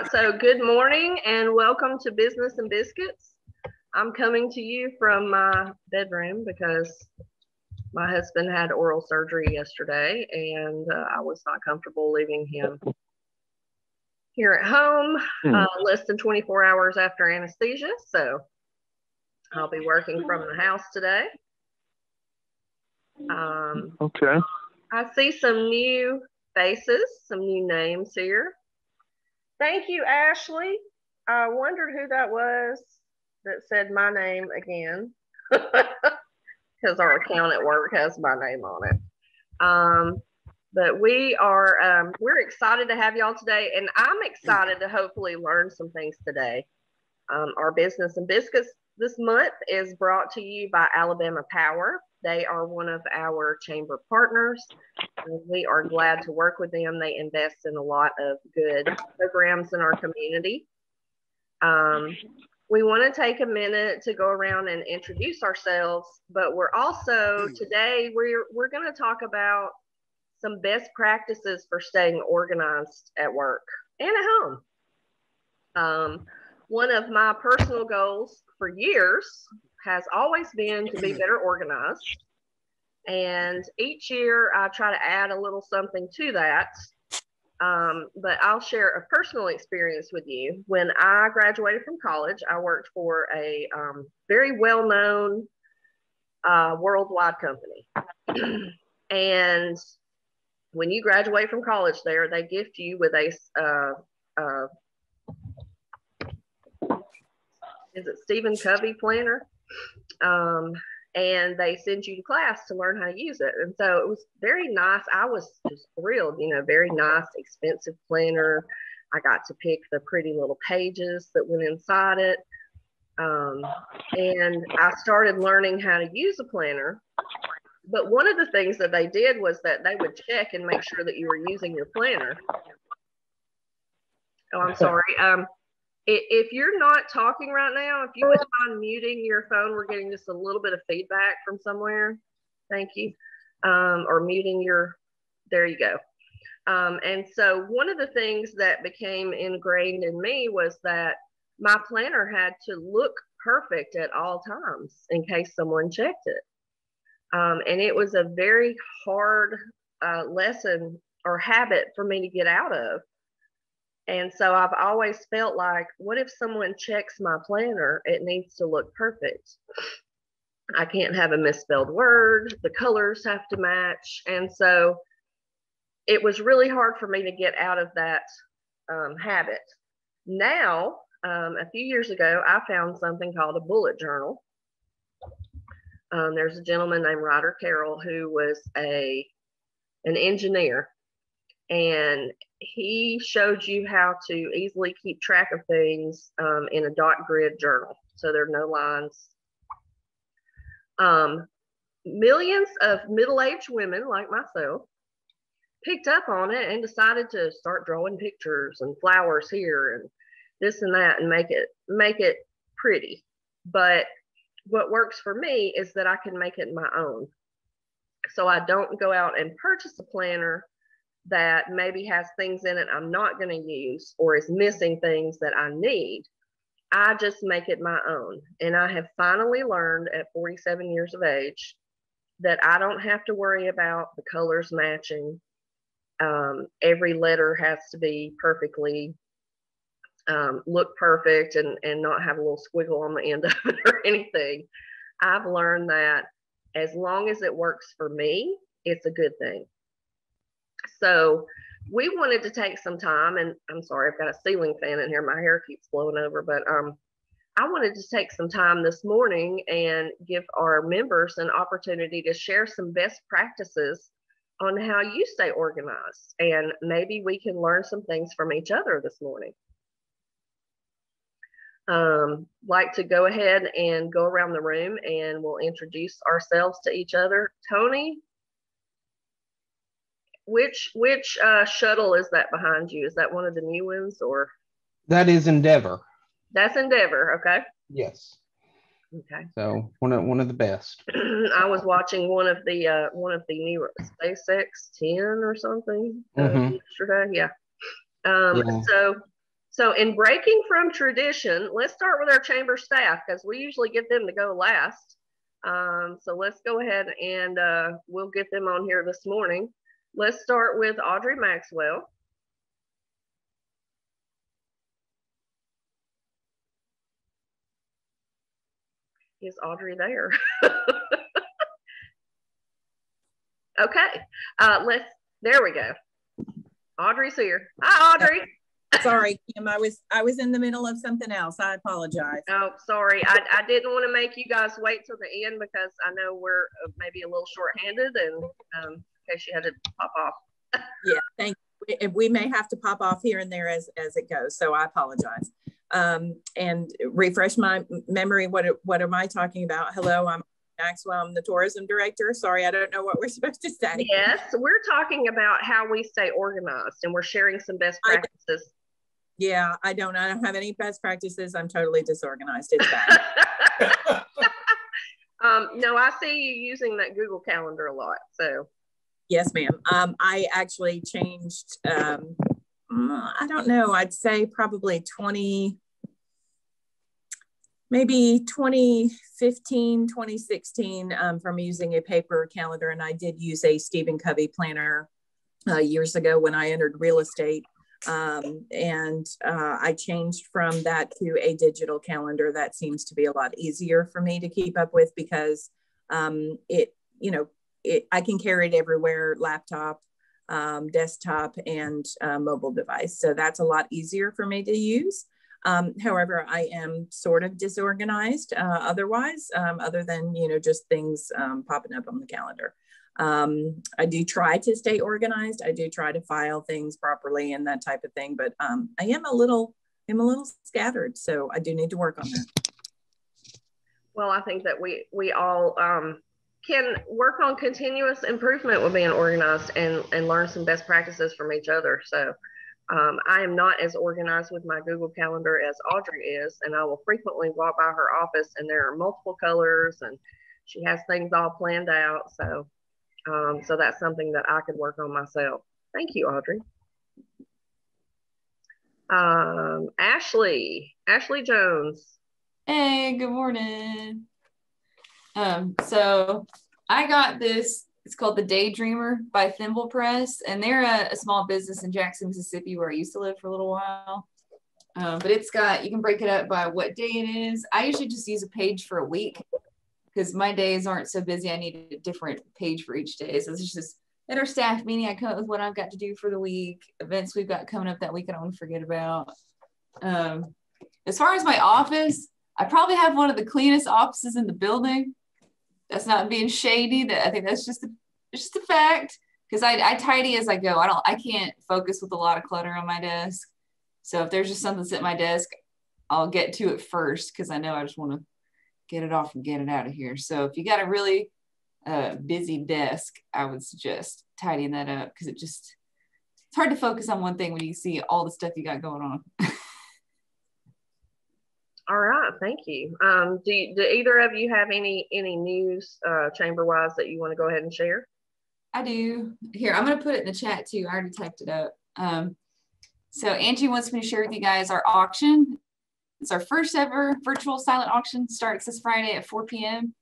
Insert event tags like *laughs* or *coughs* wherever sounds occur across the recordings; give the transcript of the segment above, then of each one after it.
right, so good morning and welcome to Business and Biscuits. I'm coming to you from my bedroom because my husband had oral surgery yesterday and uh, I was not comfortable leaving him here at home Hmm. uh, less than 24 hours after anesthesia. So I'll be working from the house today. Um, Okay. I see some new faces, some new names here. Thank you, Ashley. I wondered who that was that said my name again. *laughs* Because our account at work has my name on it. Um, but we are um, we're excited to have y'all today, and I'm excited to hopefully learn some things today. Um, our business and biscuits this month is brought to you by Alabama Power. They are one of our chamber partners. We are glad to work with them. They invest in a lot of good programs in our community. Um, we want to take a minute to go around and introduce ourselves, but we're also today we're we're going to talk about some best practices for staying organized at work and at home. Um, one of my personal goals for years has always been to be better organized. And each year I try to add a little something to that. Um, but I'll share a personal experience with you. When I graduated from college, I worked for a um, very well known uh, worldwide company. *clears throat* and when you graduate from college there, they gift you with a, uh, uh, is it Stephen Covey planner? Um, and they send you to class to learn how to use it. And so it was very nice. I was just thrilled, you know, very nice, expensive planner. I got to pick the pretty little pages that went inside it. Um, and I started learning how to use a planner. But one of the things that they did was that they would check and make sure that you were using your planner. Oh, I'm sorry. Um, if you're not talking right now, if you wouldn't mind muting your phone, we're getting just a little bit of feedback from somewhere. Thank you. Um, or muting your, there you go. Um, and so one of the things that became ingrained in me was that my planner had to look perfect at all times in case someone checked it. Um, and it was a very hard uh, lesson or habit for me to get out of. And so I've always felt like, what if someone checks my planner? It needs to look perfect. I can't have a misspelled word. The colors have to match. And so it was really hard for me to get out of that um, habit. Now, um, a few years ago, I found something called a bullet journal. Um, there's a gentleman named Ryder Carroll who was a an engineer, and he showed you how to easily keep track of things um, in a dot grid journal, so there are no lines. Um, millions of middle-aged women like myself picked up on it and decided to start drawing pictures and flowers here and this and that and make it make it pretty. But what works for me is that I can make it my own. So I don't go out and purchase a planner that maybe has things in it I'm not going to use or is missing things that I need. I just make it my own. And I have finally learned at 47 years of age that I don't have to worry about the colors matching. Um, every letter has to be perfectly um, look perfect and, and not have a little squiggle on the end *laughs* of it or anything. I've learned that as long as it works for me, it's a good thing. So we wanted to take some time, and I'm sorry, I've got a ceiling fan in here. My hair keeps blowing over, but um, I wanted to take some time this morning and give our members an opportunity to share some best practices on how you stay organized. And maybe we can learn some things from each other this morning. Um, like to go ahead and go around the room and we'll introduce ourselves to each other. Tony, which which uh, shuttle is that behind you? Is that one of the new ones or That is Endeavour. that's Endeavour? Okay. Yes. Okay. So one of one of the best. *clears throat* I was watching one of the uh, one of the new SpaceX 10 or something uh, Mhm. yesterday. Yeah. Um, Yeah. So So in breaking from tradition, let's start with our chamber staff because we usually get them to go last. Um, so let's go ahead and uh, we'll get them on here this morning. Let's start with Audrey Maxwell. Is Audrey there? *laughs* okay, uh, let's, there we go. Audrey's here. Hi, Audrey. *laughs* Sorry, Kim. I was I was in the middle of something else. I apologize. Oh, sorry. I, I didn't want to make you guys wait till the end because I know we're uh, maybe a little short-handed and um, case you had to pop off. yeah, thank you. We may have to pop off here and there as as it goes. So I apologize. Um, and refresh my memory. What what am I talking about? Hello, I'm Maxwell. I'm the tourism director. Sorry, I don't know what we're *laughs* supposed to say. Yes, we're talking about how we stay organized and we're sharing some best practices yeah, I don't. I don't have any best practices. I'm totally disorganized. It's bad. *laughs* *laughs* um, no, I see you using that Google Calendar a lot. So, yes, ma'am. Um, I actually changed. Um, I don't know. I'd say probably 20, maybe 2015, 2016 um, from using a paper calendar. And I did use a Stephen Covey planner uh, years ago when I entered real estate. Um, and uh, I changed from that to a digital calendar. That seems to be a lot easier for me to keep up with because um, it, you know, it, I can carry it everywhere laptop, um, desktop, and uh, mobile device. So that's a lot easier for me to use. Um, however, I am sort of disorganized uh, otherwise, um, other than, you know, just things um, popping up on the calendar. Um, I do try to stay organized. I do try to file things properly and that type of thing, but um, I am a little, I'm a little scattered. So I do need to work on that. Well, I think that we, we all can work on continuous improvement with being organized and, and learn some best practices from each other. So um, I am not as organized with my Google Calendar as Audrey is, and I will frequently walk by her office and there are multiple colors and she has things all planned out. So um, so that's something that I could work on myself. Thank you, Audrey. Um, Ashley, Ashley Jones. Hey, good morning. Um, so I got this, it's called The Daydreamer by Thimble Press, and they're a, a small business in Jackson, Mississippi, where I used to live for a little while. Um, but it's got, you can break it up by what day it is. I usually just use a page for a week because my days aren't so busy. I need a different page for each day. So it's just at our staff meeting, I come up with what I've got to do for the week, events we've got coming up that week I don't want to forget about. Um, as far as my office, I probably have one of the cleanest offices in the building. That's not being shady. That I think that's just a, just a fact because I, I tidy as I go. I don't I can't focus with a lot of clutter on my desk. So if there's just something that's at my desk, I'll get to it first because I know I just want to get it off and get it out of here. So if you got a really uh, busy desk, I would suggest tidying that up because it just it's hard to focus on one thing when you see all the stuff you got going on. *laughs* all right, thank you. Um, do, do either of you have any any news uh, chamber wise that you want to go ahead and share? I do. Here, I'm going to put it in the chat too. I already typed it up. Um, so Angie wants me to share with you guys our auction it's our first ever virtual silent auction. Starts this Friday at 4 p.m.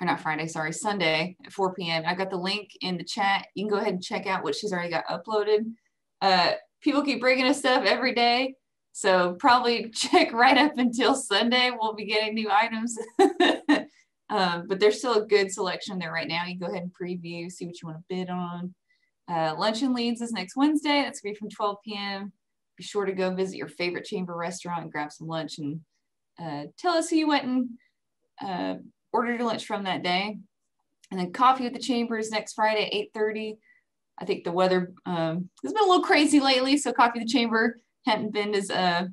Or not Friday, sorry, Sunday at 4 p.m. I've got the link in the chat. You can go ahead and check out what she's already got uploaded. Uh, people keep bringing us stuff every day. So probably *laughs* check right up until Sunday. We'll be getting new items. *laughs* um, but there's still a good selection there right now. You go ahead and preview, see what you want to bid on. Uh, Lunch and Leads is next Wednesday. That's going to be from 12 p.m be sure to go visit your favorite chamber restaurant and grab some lunch and uh, tell us who you went and uh, ordered your lunch from that day. And then coffee with the chamber is next Friday, 8.30. I think the weather um, has been a little crazy lately, so coffee with the chamber hadn't been as uh,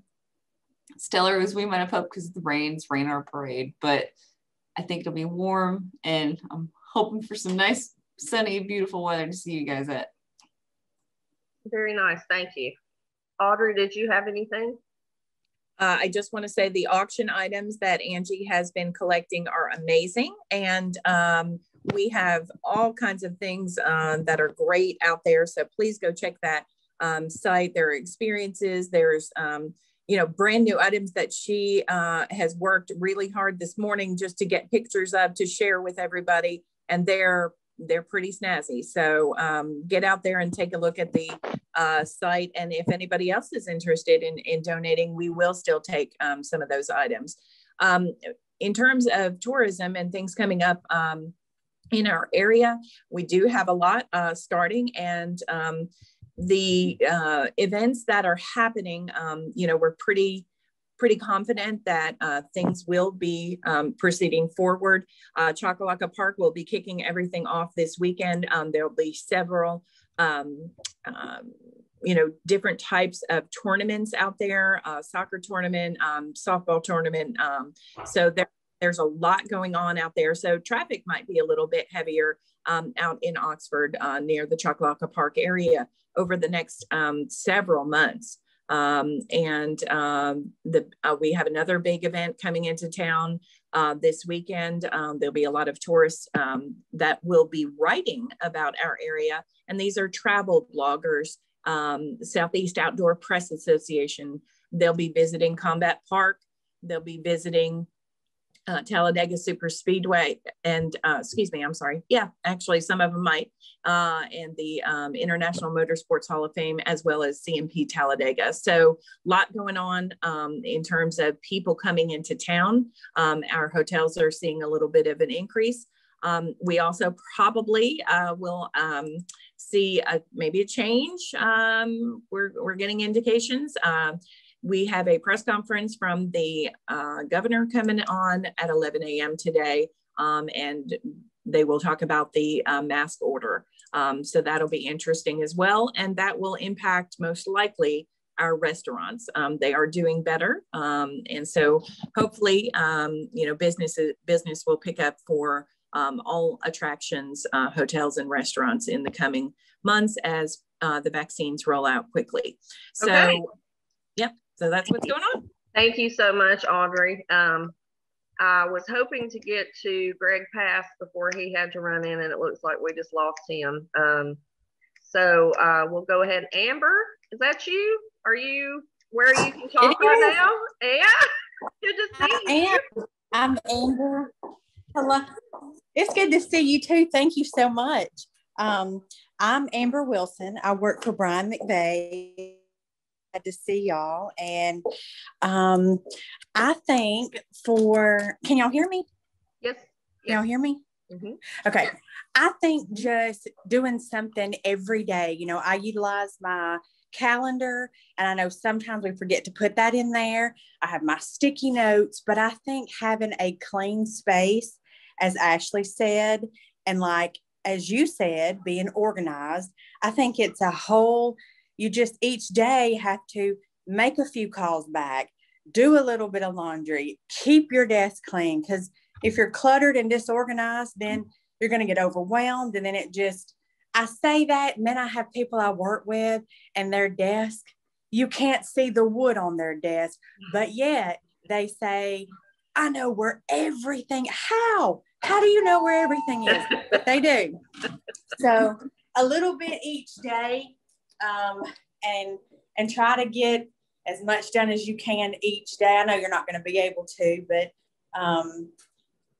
stellar as we might have hoped because of the rains, rain our parade. But I think it'll be warm, and I'm hoping for some nice, sunny, beautiful weather to see you guys at. Very nice, thank you. Audrey, did you have anything? Uh, I just want to say the auction items that Angie has been collecting are amazing. And um, we have all kinds of things uh, that are great out there. So please go check that. Um, site. There are experiences. There's um, you know brand new items that she uh, has worked really hard this morning just to get pictures of to share with everybody, and they're they're pretty snazzy. So um, get out there and take a look at the uh, site. And if anybody else is interested in, in donating, we will still take um, some of those items. Um, in terms of tourism and things coming up, um, in our area. We do have a lot uh, starting and um, the uh, events that are happening, um, you know, we're pretty pretty confident that uh, things will be um, proceeding forward. Uh, Choccolocco Park will be kicking everything off this weekend. Um, there'll be several, um, um, you know, different types of tournaments out there, uh, soccer tournament, um, softball tournament. Um, so there, there's a lot going on out there. So traffic might be a little bit heavier um, out in Oxford uh, near the Choccolocco Park area over the next um, several months. Um, and um, the, uh, we have another big event coming into town uh, this weekend. Um, there'll be a lot of tourists um, that will be writing about our area. And these are travel bloggers, Southeast Outdoor Press Association. They'll be visiting Combat Park. They'll be visiting uh, Talladega Super Speedway, and uh, excuse me, I'm sorry. Yeah, actually, some of them might, uh, and the um, International Motorsports Hall of Fame, as well as CMP Talladega. So, a lot going on um, in terms of people coming into town. Um, our hotels are seeing a little bit of an increase. Um, we also probably uh, will um, see a, maybe a change. Um, we're, we're getting indications. We have a press conference from the uh, governor coming on at 11 a.m. today, um, and they will talk about the uh, mask order. Um, so that'll be interesting as well, and that will impact most likely our restaurants. Um, they are doing better, um, and so hopefully, um, you know, business business will pick up for um, all attractions, uh, hotels, and restaurants in the coming months as uh, the vaccines roll out quickly. So, okay. yep. So that's what's going on. Thank you so much, Audrey. Um, I was hoping to get to Greg Pass before he had to run in, and it looks like we just lost him. Um, so uh, we'll go ahead. Amber, is that you? Are you where you can talk right now? Yeah, good to see I you. Am. I'm Amber. Hello. It's good to see you too. Thank you so much. Um, I'm Amber Wilson. I work for Brian McVeigh to see y'all. And um, I think for, can y'all hear me? Yes. Can y'all hear me? Mm-hmm. Okay. I think just doing something every day, you know, I utilize my calendar and I know sometimes we forget to put that in there. I have my sticky notes, but I think having a clean space, as Ashley said, and like as you said, being organized, I think it's a whole you just each day have to make a few calls back, do a little bit of laundry, keep your desk clean. Because if you're cluttered and disorganized, then you're going to get overwhelmed. And then it just, I say that, and then I have people I work with and their desk, you can't see the wood on their desk, but yet they say, I know where everything, how? How do you know where everything is? But they do. So a little bit each day um, and and try to get as much done as you can each day. I know you're not going to be able to, but um,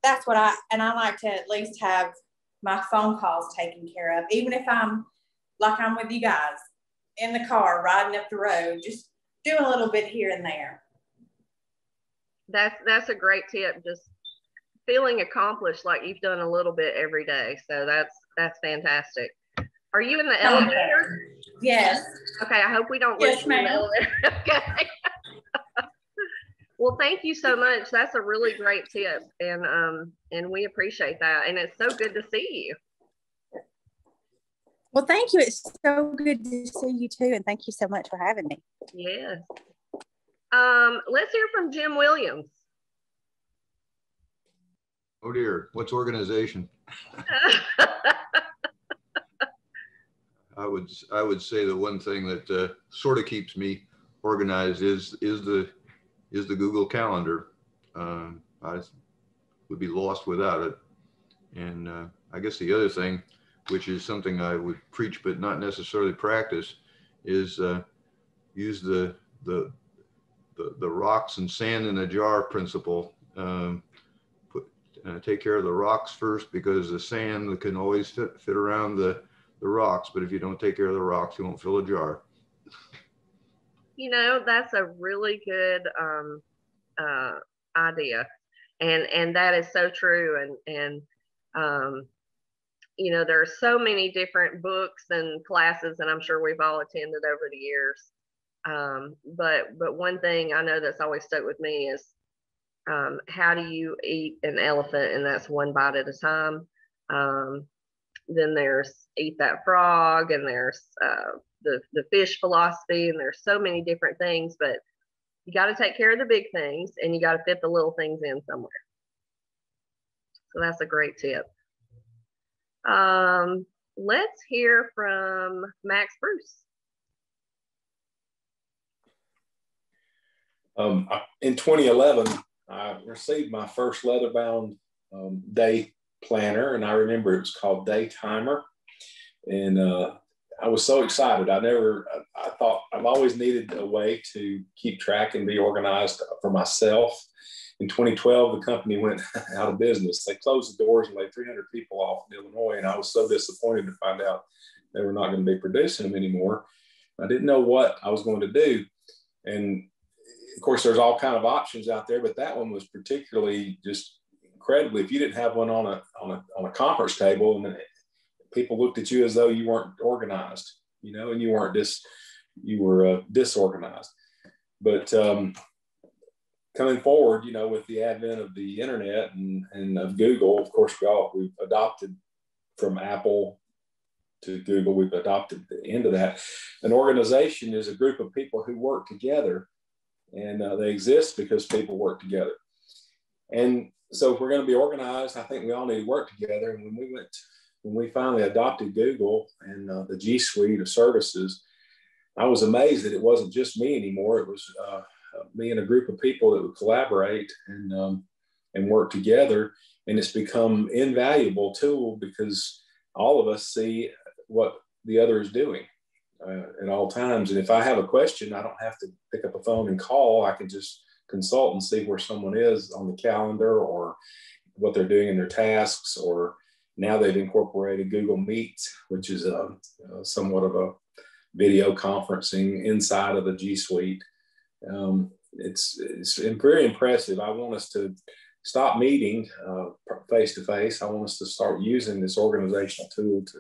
that's what I and I like to at least have my phone calls taken care of, even if I'm like I'm with you guys in the car riding up the road, just do a little bit here and there. That's that's a great tip. Just feeling accomplished like you've done a little bit every day. So that's that's fantastic. Are you in the elevator? Yes. Okay, I hope we don't yes, ma'am. *laughs* okay. *laughs* well, thank you so much. That's a really great tip, and um, and we appreciate that. And it's so good to see you. Well, thank you. It's so good to see you too, and thank you so much for having me. Yes. Um, let's hear from Jim Williams. Oh dear, what's organization? *laughs* I would I would say the one thing that uh, sort of keeps me organized is is the is the Google Calendar. Uh, I would be lost without it. And uh, I guess the other thing, which is something I would preach but not necessarily practice, is uh, use the, the, the, the rocks and sand in a jar principle. Um, put, uh, take care of the rocks first because the sand can always fit, fit around the, the rocks. But if you don't take care of the rocks, you won't fill a jar. You know, that's a really good um, uh, idea. And, and that is so true. And, and, um, you know, there are so many different books and classes, and I'm sure we've all attended over the years. Um, but but one thing I know that's always stuck with me is um, how do you eat an elephant, and that's one bite at a time. Um, then there's eat that frog, and there's uh, the the fish philosophy, and there's so many different things. But you got to take care of the big things, and you got to fit the little things in somewhere. So that's a great tip. Um, let's hear from Max Bruce. Um, in 2011, I received my first leather bound um, day planner, and I remember it was called Day Timer. And uh, I was so excited. I never, I, I thought I've always needed a way to keep track and be organized for myself in 2012, the company went *laughs* out of business. They closed the doors and laid 300 people off in Illinois. And I was so disappointed to find out they were not going to be producing them anymore. I didn't know what I was going to do. And of course, there's all kind of options out there, but that one was particularly just incredibly. If you didn't have one on a on a on a conference table, and people looked at you as though you weren't organized, you know, and you weren't dis you were uh, disorganized. But um, coming forward, you know, with the advent of the internet and, and of Google, of course, we all we've adopted from Apple to Google, we've adopted the end of that. An organization is a group of people who work together, and uh, they exist because people work together. And so, if we're going to be organized, I think we all need to work together. And when we went, when we finally adopted Google and uh, the G Suite of services, I was amazed that it wasn't just me anymore. It was uh, me and a group of people that would collaborate and um, and work together. And it's become invaluable tool because all of us see what the other is doing uh, at all times. And if I have a question, I don't have to pick up a phone and call. I can just consult and see where someone is on the calendar or what they're doing in their tasks. Or now they've incorporated Google Meet, which is a, a somewhat of a video conferencing inside of the G Suite um, it's, it's very impressive. I want us to stop meeting face to face. I want us to start using this organizational tool to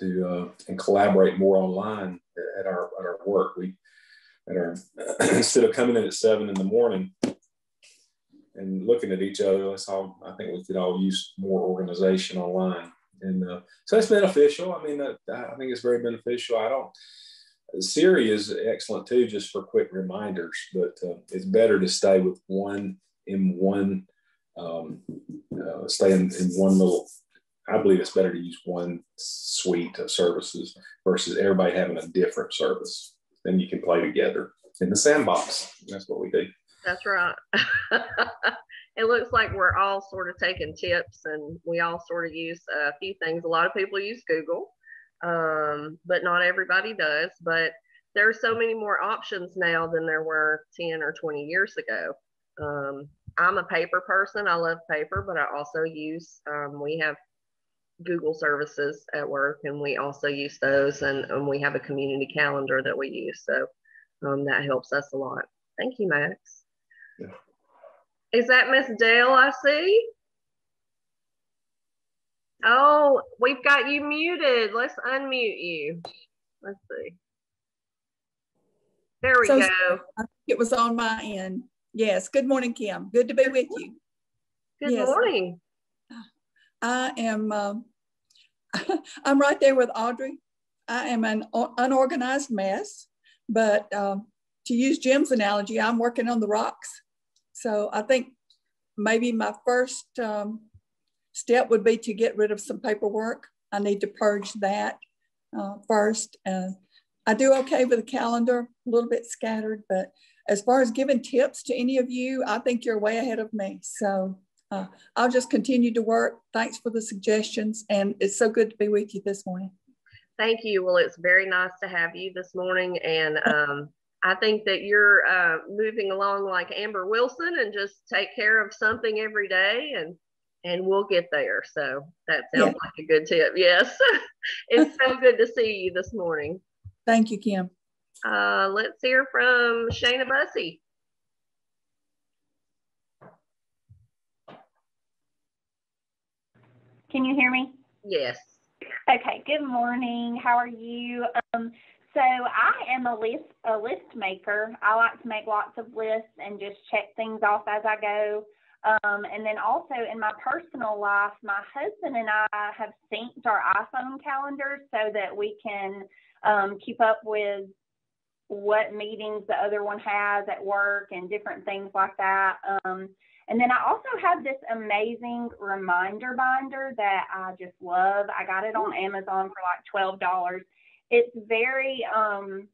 to uh, and collaborate more online at our at our work. We at *clears throat* our instead of coming in at seven in the morning and looking at each other, all I think we could all use more organization online. And uh, so it's beneficial. I mean, uh, I think it's very beneficial. I don't Siri is excellent too, just for quick reminders, but uh, it's better to stay with one in one, um, uh, stay in, in one little, I believe it's better to use one suite of services versus everybody having a different service. Then you can play together in the sandbox. That's what we do. That's right. *laughs* it looks like we're all sort of taking tips and we all sort of use a few things. A lot of people use Google um, but not everybody does. But there are so many more options now than there were 10 or 20 years ago. Um, I'm a paper person. I love paper, but I also use, um, we have Google services at work and we also use those and, and we have a community calendar that we use. So um, that helps us a lot. Thank you, Max. Yeah. Is that Miss Dale I see? Oh, we've got you muted. Let's unmute you. Let's see. There we so, go. It was on my end. Yes. Good morning, Kim. Good to be with you. Good yes. morning. I am. Um, *laughs* I'm right there with Audrey. I am an unorganized mess, but um, to use Jim's analogy, I'm working on the rocks. So I think maybe my first um, step would be to get rid of some paperwork. I need to purge that uh, first. And I do okay with the calendar, a little bit scattered, but as far as giving tips to any of you, I think you're way ahead of me. So uh, I'll just continue to work. Thanks for the suggestions. And it's so good to be with you this morning. Thank you. Well, it's very nice to have you this morning. And um, I think that you're uh, moving along like Amber Wilson and just take care of something every day and and we'll get there. So that sounds yeah. like a good tip. Yes. *laughs* it's so good to see you this morning. Thank you, Kim. Uh, let's hear from Shayna Bussey. Can you hear me? Yes. Okay, good morning. How are you? Um, so I am a list a list maker. I like to make lots of lists and just check things off as I go. Um, and then also in my personal life, my husband and I have synced our iPhone calendars so that we can um, keep up with what meetings the other one has at work and different things like that. Um, and then I also have this amazing reminder binder that I just love. I got it on Amazon for like twelve dollars. It's very um,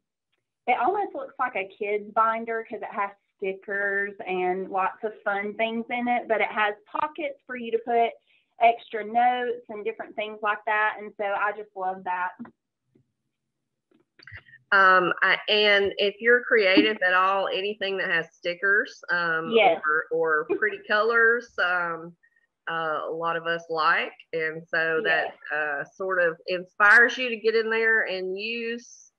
it almost looks like a kid's binder because it has stickers and lots of fun things in it, but it has pockets for you to put extra notes and different things like that. And so I just love that. Um, I, and if you're creative at all, anything that has stickers um, yes. or, or pretty *laughs* colors, um, uh, a lot of us like. And so yes. that uh, sort of inspires you to get in there and use.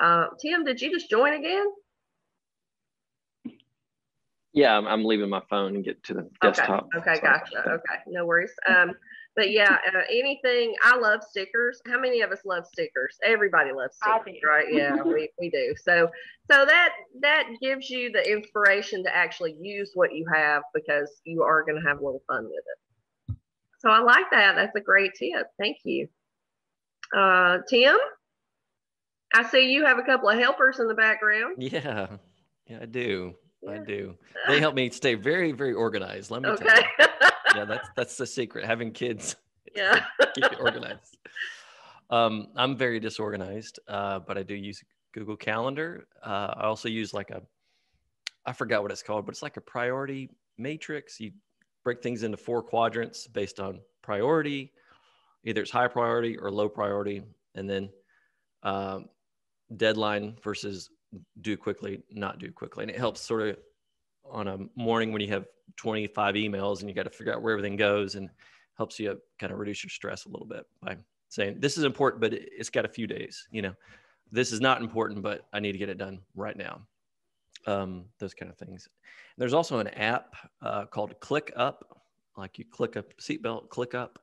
Uh, Tim, did you just join again? Yeah, I'm, I'm leaving my phone and get to the desktop. Okay, okay gotcha. Okay, no worries. Um, but yeah, uh, anything. I love stickers. How many of us love stickers? Everybody loves stickers, right? Yeah, we, *laughs* we do. So so that that gives you the inspiration to actually use what you have because you are going to have a little fun with it. So I like that. That's a great tip. Thank you. Uh, Tim, I see you have a couple of helpers in the background. Yeah, yeah, I do. I do. They help me stay very, very organized. Let me okay. tell you. *laughs* yeah, that's that's the secret. Having kids. Yeah. *laughs* keep it organized. Um, I'm very disorganized, uh, but I do use Google Calendar. Uh, I also use like a, I forgot what it's called, but it's like a priority matrix. You break things into four quadrants based on priority. Either it's high priority or low priority, and then um, deadline versus do quickly, not do quickly. And it helps sort of on a morning when you have 25 emails and you got to figure out where everything goes and helps you kind of reduce your stress a little bit by saying this is important, but it's got a few days, you know, this is not important, but I need to get it done right now. Um, those kind of things. There's also an app uh, called ClickUp, like you click a seatbelt, click up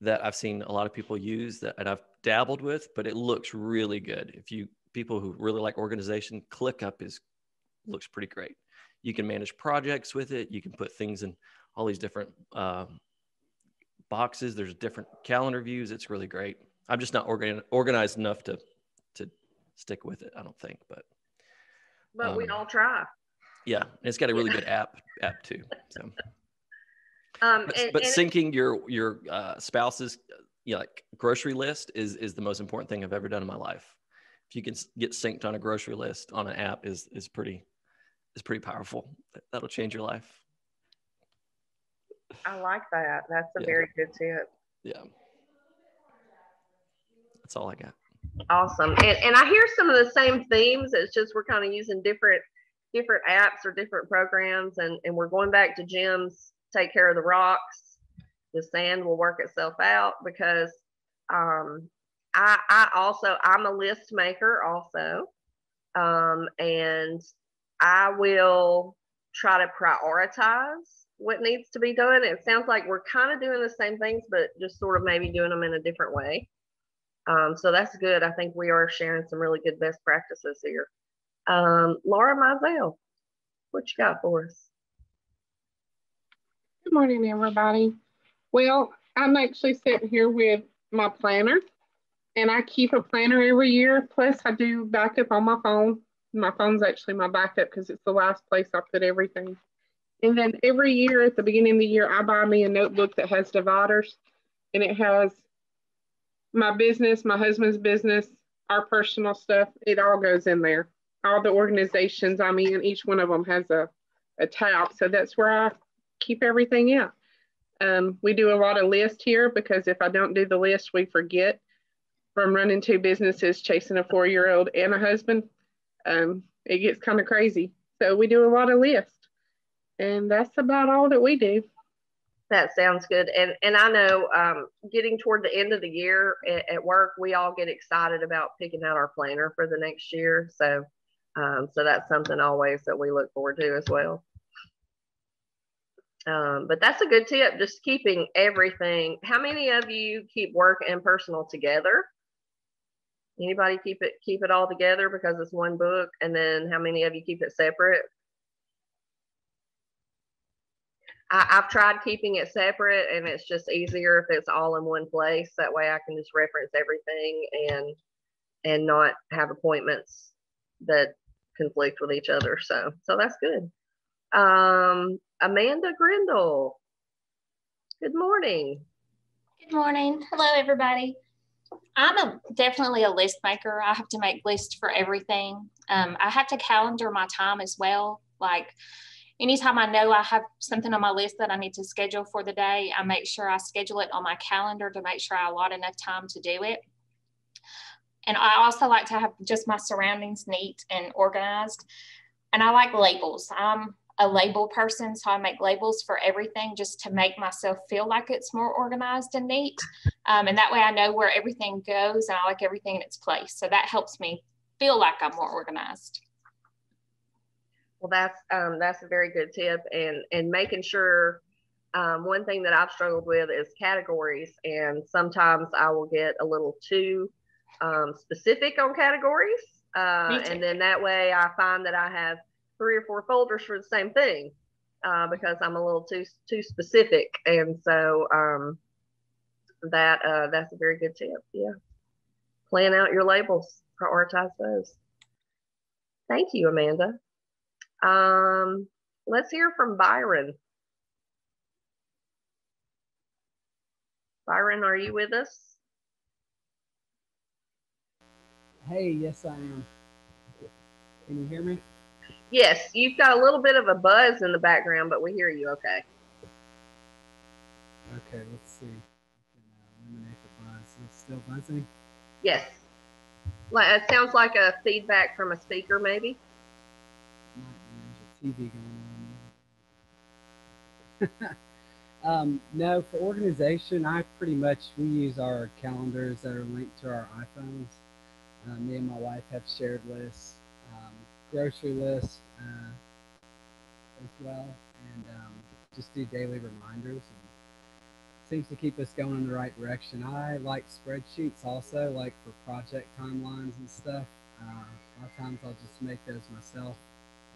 that I've seen a lot of people use that and I've dabbled with, but it looks really good. If you people who really like organization, ClickUp is looks pretty great. You can manage projects with it. You can put things in all these different uh, boxes. There's different calendar views. It's really great. I'm just not organ- organized enough to to stick with it. I don't think, but but um, we all try. Yeah, it's got a really good app app too. So. Um, but, and, but and syncing your your uh, spouse's you know, like grocery list is is the most important thing I've ever done in my life if you can get synced on a grocery list on an app is is pretty is pretty powerful. That'll change your life. I like that. That's a yeah. very good tip. Yeah. That's all I got. Awesome. And, and I hear some of the same themes. It's just we're kind of using different different apps or different programs and, and we're going back to Jim's take care of the rocks. The sand will work itself out because um, I, I also I'm a list maker also, um, and I will try to prioritize what needs to be done. It sounds like we're kind of doing the same things, but just sort of maybe doing them in a different way. Um, so that's good. I think we are sharing some really good best practices here. Um, Laura Mizell, what you got for us? Good morning, everybody. Well, I'm actually sitting here with my planner and I keep a planner every year. Plus, I do backup on my phone. My phone's actually my backup because it's the last place I put everything. And then every year at the beginning of the year, I buy me a notebook that has dividers and it has my business, my husband's business, our personal stuff. It all goes in there. All the organizations I'm in, each one of them has a, a tab. So that's where I keep everything in. Um, we do a lot of lists here because if I don't do the list, we forget. from running two businesses, chasing a four year old and a husband, um, it gets kind of crazy. So we do a lot of lists. And that's about all that we do. That sounds good. And and I know um, getting toward the end of the year at, at, work, we all get excited about picking out our planner for the next year. So um, so that's something always that we look forward to as well. Um, but that's a good tip, just keeping everything. How many of you keep work and personal together? Anybody keep it keep it all together because it's one book? And then how many of you keep it separate? I, have tried keeping it separate and it's just easier if it's all in one place. That way I can just reference everything and and not have appointments that conflict with each other. So so that's good. Um, Amanda Grindle. Good morning. Good morning. Hello, everybody. I'm a, definitely a list maker. I have to make lists for everything. Um, I have to calendar my time as well. Like anytime I know I have something on my list that I need to schedule for the day, I make sure I schedule it on my calendar to make sure I allot enough time to do it. And I also like to have just my surroundings neat and organized. And I like labels. I'm a label person, so I make labels for everything just to make myself feel like it's more organized and neat. Um, and that way I know where everything goes and I like everything in its place. So that helps me feel like I'm more organized. Well, that's um, that's a very good tip, and and making sure. Um, one thing that I've struggled with is categories, and sometimes I will get a little too um, specific on categories, uh, and then that way I find that I have three or four folders for the same thing uh, because I'm a little too too specific, and so um, that uh, that's a very good tip. Yeah, plan out your labels, prioritize those. Thank you, Amanda. Um, let's hear from Byron. Byron, are you with us? Hey, yes, I am. Can you hear me? Yes, you've got a little bit of a buzz in the background, but we hear you okay. Okay, let's see. can eliminate the buzz. It's still buzzing? Yes. Like, it sounds like a feedback from a speaker, maybe. TV going on. *laughs* um, no, for organization, I pretty much we use our calendars that are linked to our iPhones. Uh, me and my wife have shared lists, grocery list uh, as well, and um, just do daily reminders. And seems to keep us going in the right direction. I like spreadsheets also, like for project timelines and stuff. Uh, a lot of times I'll just make those myself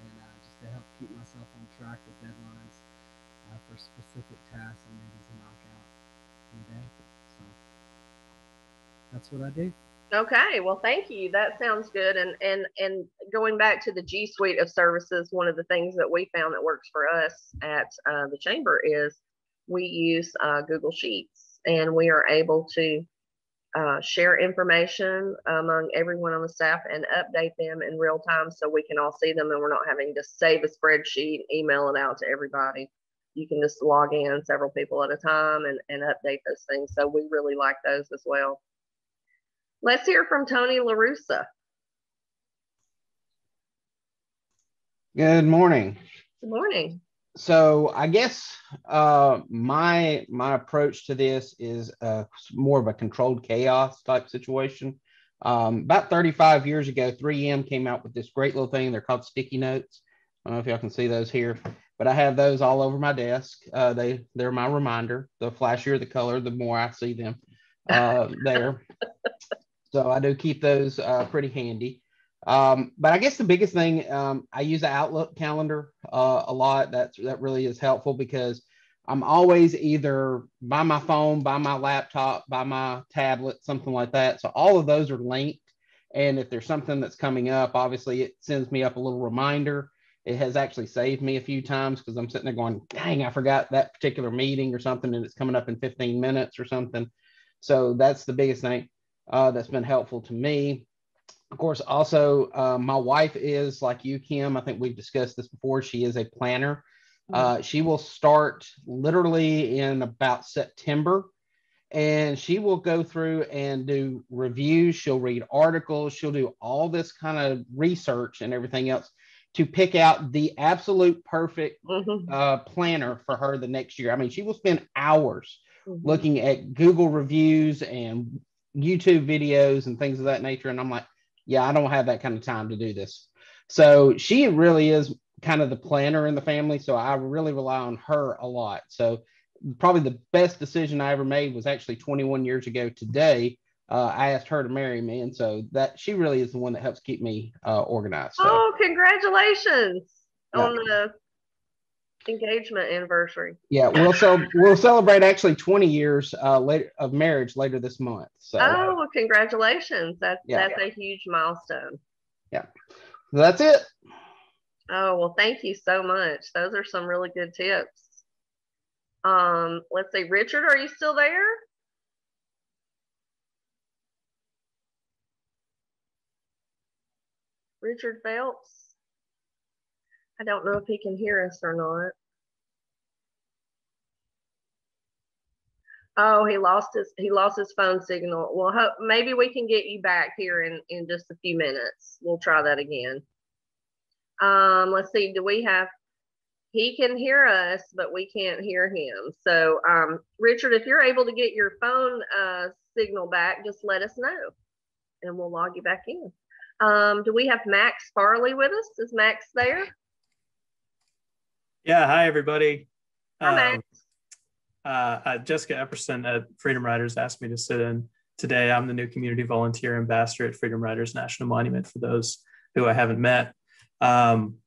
and uh, just to help keep myself on track with deadlines uh, for specific tasks I needed to knock out in a day. So that's what I do. Okay, well, thank you. That sounds good. And and and going back to the G Suite of services, one of the things that we found that works for us at uh, the chamber is we use uh, Google Sheets, and we are able to uh, share information among everyone on the staff and update them in real time so we can all see them and we're not having to save a spreadsheet, email it out to everybody. You can just log in several people at a time and, and update those things. So we really like those as well. Let's hear from Tony LaRussa. Good morning. Good morning so I guess uh, my my approach to this is uh, more of a controlled chaos type situation. Um, about 35 years ago, 3M came out with this great little thing. They're called sticky notes. I don't know if y'all can see those here, but I have those all over my desk. Uh, they they're my reminder. The flashier the color, the more I see them uh, there. *laughs* so I do keep those uh, pretty handy. Um, but I guess the biggest thing um, I use the Outlook calendar uh, a lot. That's that really is helpful because I'm always either by my phone, by my laptop, by my tablet, something like that. So all of those are linked. And if there's something that's coming up, obviously it sends me up a little reminder. It has actually saved me a few times because I'm sitting there going, dang, I forgot that particular meeting or something, and it's coming up in 15 minutes or something. So that's the biggest thing uh, that's been helpful to me of course, also uh, my wife is like you, Kim. I think we've discussed this before. She is a planner. Uh, she will start literally in about September, and she will go through and do reviews. She'll read articles. She'll do all this kind of research and everything else to pick out the absolute perfect mm-hmm. uh, planner for her the next year. I mean, she will spend hours mm-hmm. looking at Google reviews and YouTube videos and things of that nature. And I'm like, yeah, I don't have that kind of time to do this. So she really is kind of the planner in the family. So I really rely on her a lot. So probably the best decision I ever made was actually 21 years ago today. Uh, I asked her to marry me, and so that she really is the one that helps keep me uh, organized. So. Oh, congratulations yeah. on the engagement anniversary. Yeah, we'll so we'll celebrate actually 20 years uh, later of marriage later this month. So oh, well, congratulations! That's yeah. that's a huge milestone. Yeah, that's it. Oh well, thank you so much. Those are some really good tips. Um, let's see, Richard, are you still there? Richard Phelps. I don't know if he can hear us or not. Oh, he lost his he lost his phone signal. Well, hope, maybe we can get you back here in in just a few minutes. We'll try that again. Um, let's see. Do we have he can hear us, but we can't hear him. So, um, Richard, if you're able to get your phone uh, signal back, just let us know and we'll log you back in. Um, do we have Max Farley with us? Is Max there? Yeah. Hi, everybody. Hi, um, Uh, uh, Jessica Epperson at Freedom Riders asked me to sit in today. I'm the new community volunteer ambassador at Freedom Riders National Monument for those who I haven't met. Um,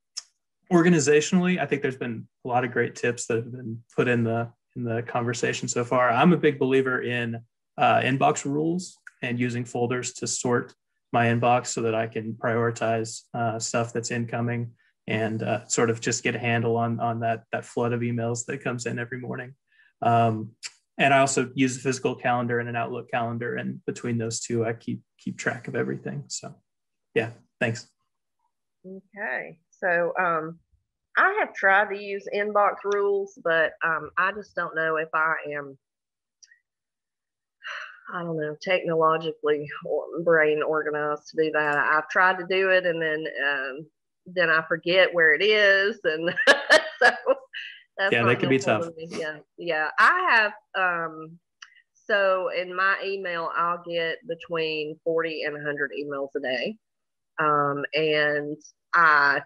organizationally, I think there's been a lot of great tips that have been put in the in the conversation so far. I'm a big believer in uh, inbox rules and using folders to sort my inbox so that I can prioritize uh, stuff that's incoming and uh, sort of just get a handle on on that that flood of emails that comes in every morning. Um, and I also use a physical calendar and an Outlook calendar, and between those two, I keep keep track of everything. So, yeah, thanks. Okay. So um, I have tried to use inbox rules, but um, I just don't know if I am, I don't know, technologically brain organized to do that. I've tried to do it and then um, then I forget where it is. And *laughs* so that's yeah, that can be tough. Yeah. Yeah. I have, um, so in my email, I'll get between 40 and 100 emails a day. Um, and I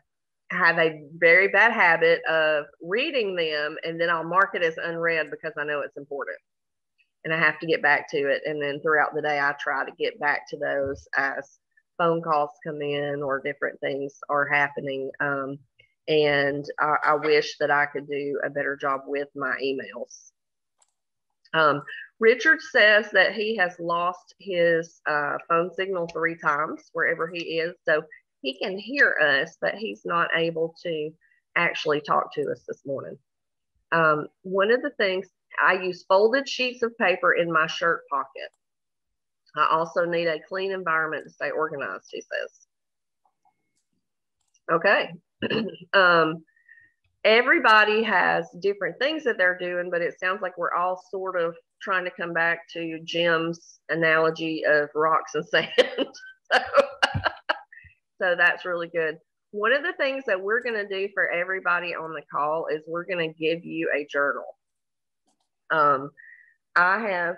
have a very bad habit of reading them and then I'll mark it as unread because I know it's important and I have to get back to it. And then throughout the day, I try to get back to those as phone calls come in or different things are happening. Um, and I, I, wish that I could do a better job with my emails. Um, Richard says that he has lost his uh, phone signal three times wherever he is. So he can hear us, but he's not able to actually talk to us this morning. Um, one of the things I use folded sheets of paper in my shirt pocket. I also need a clean environment to stay organized, he says. Okay. *clears throat* um, everybody has different things that they're doing, but it sounds like we're all sort of trying to come back to Jim's analogy of rocks and *laughs* sand. so *laughs* so that's really good. One of the things that we're going to do for everybody on the call is we're going to give you a journal. Um, I have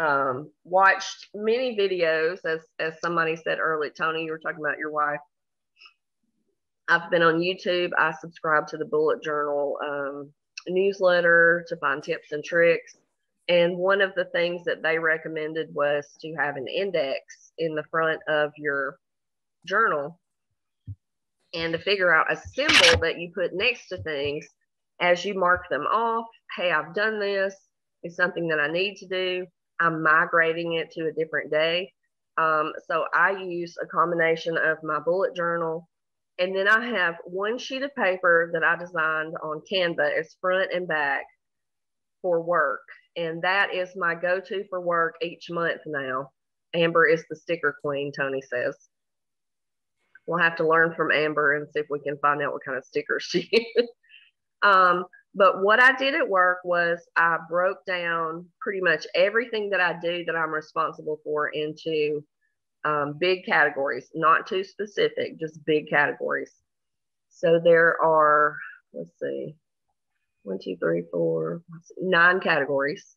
um, watched many videos, as, as somebody said earlier. Tony, you were talking about your wife. I've been on YouTube. I subscribe to the Bullet Journal um, newsletter to find tips and tricks. And one of the things that they recommended was to have an index in the front of your journal and to figure out a symbol that you put next to things as you mark them off. Hey, I've done this. It's something that I need to do. I'm migrating it to a different day. Um, so I use a combination of my bullet journal and then I have one sheet of paper that I designed on Canva. It's front and back for work and that is my go-to for work each month now. Amber is the sticker queen, Tony says. We'll have to learn from Amber and see if we can find out what kind of stickers she *laughs* uses. um, But what I did at work was I broke down pretty much everything that I do that I'm responsible for into um, big categories, not too specific, just big categories. So there are, let's see, one, two, three, four, nine categories.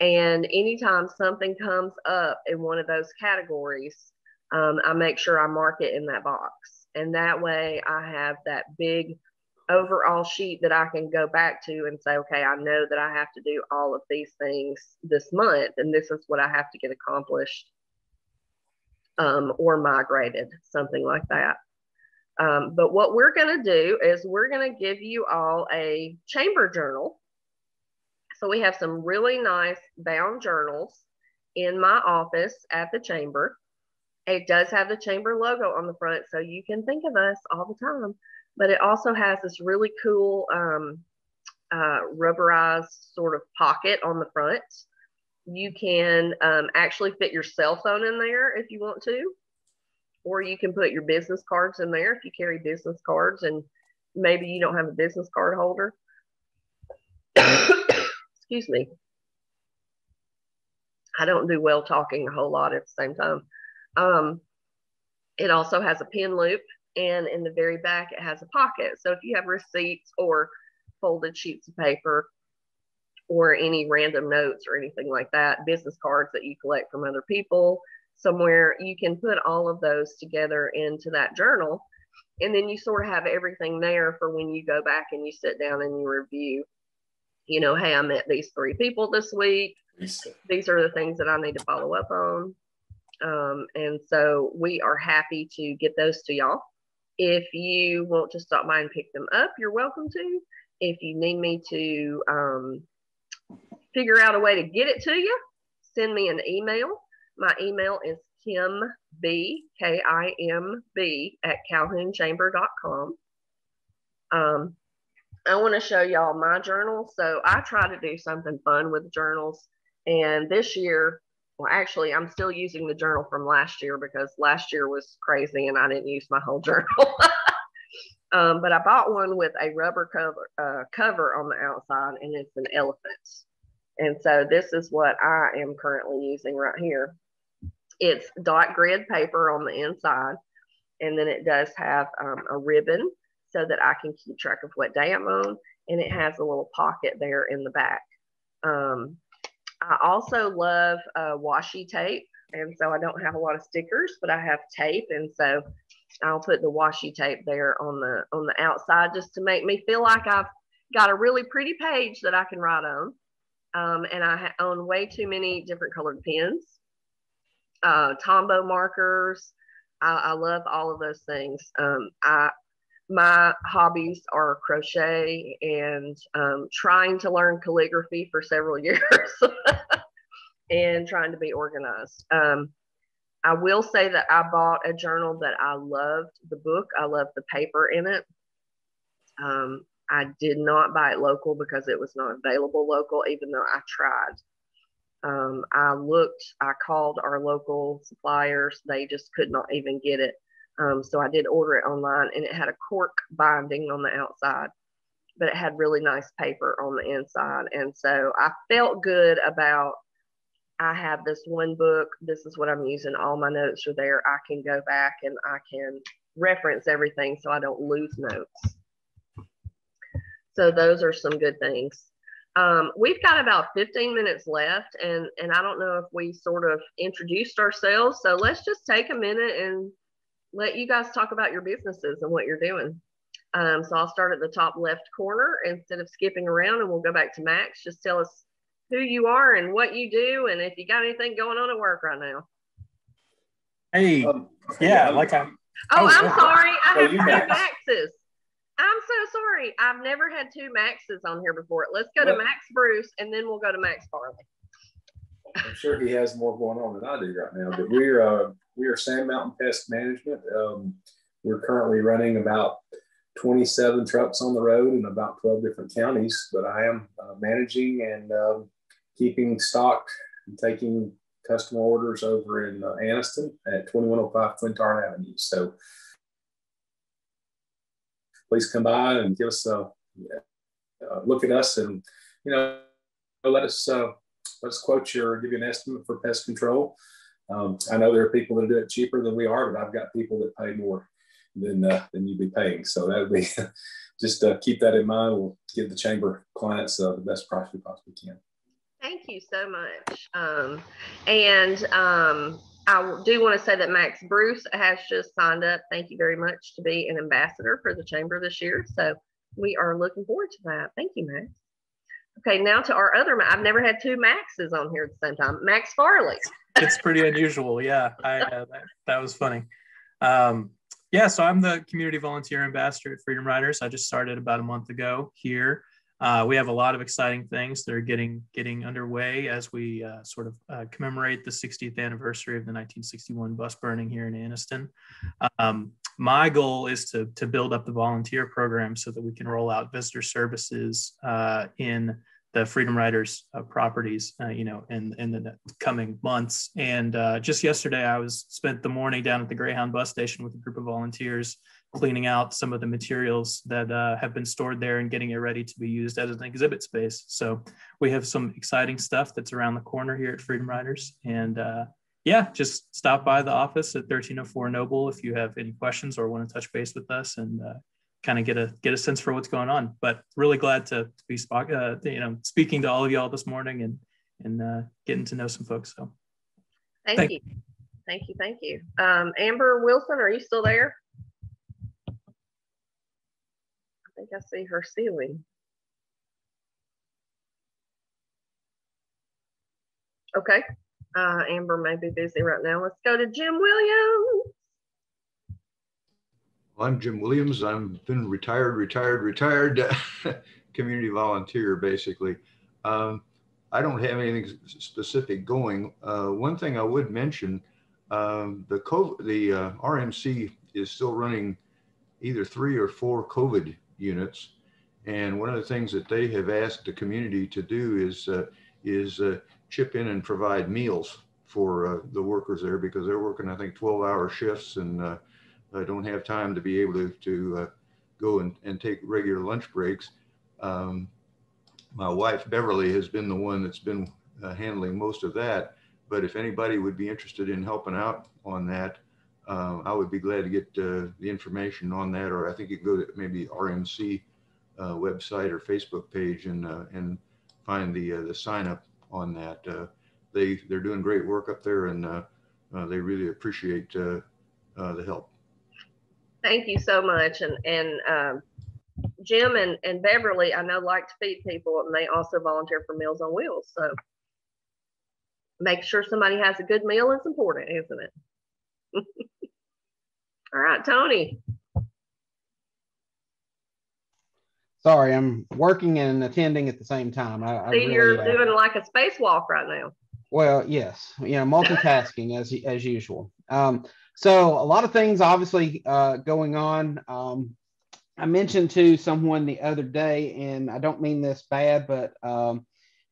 And anytime something comes up in one of those categories, um, I make sure I mark it in that box. And that way I have that big overall sheet that I can go back to and say, okay, I know that I have to do all of these things this month, and this is what I have to get accomplished um, or migrated, something like that. Um, but what we're going to do is we're going to give you all a chamber journal. So we have some really nice bound journals in my office at the chamber. It does have the chamber logo on the front, so you can think of us all the time but it also has this really cool um, uh, rubberized sort of pocket on the front. You can um, actually fit your cell phone in there if you want to, or you can put your business cards in there if you carry business cards and maybe you don't have a business card holder. *coughs* Excuse me. I don't do well talking a whole lot at the same time. Um, it also has a pin loop and in the very back it has a pocket. So if you have receipts or folded sheets of paper or any random notes or anything like that, business cards that you collect from other people somewhere, you can put all of those together into that journal. And then you sort of have everything there for when you go back and you sit down and you review, you know, hey, I met these three people this week. These are the things that I need to follow up on. Um, and so we are happy to get those to y'all. If you want to stop by and pick them up, you're welcome to. If you need me to um, figure out a way to get it to you, send me an email. My email is Kim B, K I M B, at calhounchamber.com. Um, I want to show y'all my journal. So I try to do something fun with journals. And this year, well, actually, I'm still using the journal from last year because last year was crazy and I didn't use my whole *laughs* journal. um, but I bought one with a rubber cover uh, cover on the outside, and it's an elephant. And so this is what I am currently using right here. It's dot grid paper on the inside, and then it does have um, a ribbon so that I can keep track of what day I'm on, and it has a little pocket there in the back. Um, I also love uh, washi tape. And so I don't have a lot of stickers, but I have tape. And so I'll put the washi tape there on the on the outside just to make me feel like I've got a really pretty page that I can write on. Um, and I own way too many different colored pens, uh, Tombow markers. I, I, love all of those things. Um, I my hobbies are crochet and um, trying to learn calligraphy for several *laughs* years and trying to be organized. Um, I will say that I bought a journal that I loved the book, I loved the paper in it. Um, I did not buy it local because it was not available local, even though I tried. Um, I looked, I called our local suppliers, they just could not even get it. Um, so I did order it online and it had a cork binding on the outside, but it had really nice paper on the inside. And so I felt good about I have this one book. This is what I'm using. All my notes are there. I can go back and I can reference everything so I don't lose notes. So those are some good things. Um, we've got about 15 minutes left and, and I don't know if we sort of introduced ourselves. So let's just take a minute and let you guys talk about your businesses and what you're doing. Um, so I'll start at the top left corner instead of skipping around and we'll go back to Max. Just tell us who you are and what you do and if you got anything going on at work right now. Hey, um, yeah, like I. Oh, oh I'm sorry. I have two Max. Maxes. I'm so sorry. I've never had two Maxes on here before. Let's go well, to Max Bruce and then we'll go to Max Farley. I'm sure he has more going on than I do right now, but we're uh, we are Sand Mountain Pest Management. Um, we're currently running about 27 trucks on the road in about 12 different counties, but I am uh, managing and um, keeping stock and taking customer orders over in uh, Anniston at 2105 Quintard Avenue. So please come by and give us a, uh, look at us and you know let us uh, let us quote you or give you an estimate for pest control. Um, I know there are people that do it cheaper than we are, but I've got people that pay more than uh, than you'd be paying. So that would be *laughs* just uh, keep that in mind. We'll give the chamber clients uh, the best price we possibly can. Thank you so much. Um, and um, I do want to say that Max Bruce has just signed up. Thank you very much to be an ambassador for the chamber this year. So we are looking forward to that. Thank you, Max. Okay, now to our other. I've never had two Maxes on here at the same time. Max Farley. it's pretty unusual. Yeah, I, uh, that, that, was funny. Um, yeah, so I'm the community volunteer ambassador at Freedom Riders. I just started about a month ago here. Uh, we have a lot of exciting things that are getting getting underway as we uh, sort of uh, commemorate the 60th anniversary of the 1961 bus burning here in Anniston. Um, my goal is to, to build up the volunteer program so that we can roll out visitor services uh, in the Freedom Riders uh, properties, uh, you know, in, in the coming months. And uh, just yesterday, I was spent the morning down at the Greyhound bus station with a group of volunteers, cleaning out some of the materials that uh, have been stored there and getting it ready to be used as an exhibit space. So we have some exciting stuff that's around the corner here at Freedom Riders. And uh, yeah, just stop by the office at 1304 Noble if you have any questions or want to touch base with us and uh, kind of get a get a sense for what's going on. But really glad to, to be uh, you know speaking to all of y'all this morning and and uh, getting to know some folks. So thank, thank you, thank you, thank you. Um, Amber Wilson, are you still there? I think I see her ceiling. Okay. Uh, Amber may be busy right now. Let's go to Jim Williams. I'm Jim Williams. I've been retired, retired, retired *laughs* community volunteer, basically. Um, I don't have anything specific going. Uh, one thing I would mention, um, the COVID, the uh, RMC is still running either three or four COVID units. And one of the things that they have asked the community to do is, uh, is uh, chip in and provide meals for uh, the workers there because they're working, I think, 12 hour shifts and uh, don't have time to be able to, to uh, go and, and take regular lunch breaks. Um, my wife, Beverly, has been the one that's been uh, handling most of that. But if anybody would be interested in helping out on that, uh, I would be glad to get the information on that, or I think you go to maybe RMC website or Facebook page and, and find the, the sign up on that. Uh, they they're doing great work up there, and uh, uh, they really appreciate the help. Thank you so much, and and um, Jim and, and Beverly, I know like to feed people, and they also volunteer for Meals on Wheels. So make sure somebody has a good meal is important, isn't it? *laughs* All right, Tony. Sorry, I'm working and attending at the same time. I, I See, really, you're uh, doing like a spacewalk right now. Well, yes, you know, multitasking as as usual. Um, so a lot of things obviously uh, going on. Um, I mentioned to someone the other day, and I don't mean this bad, but um,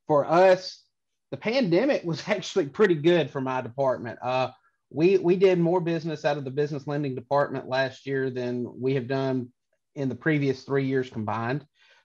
for us, the pandemic *laughs* was actually pretty good for my department. Uh, we we did more business out of the business lending department last year than we have done in the previous three years combined.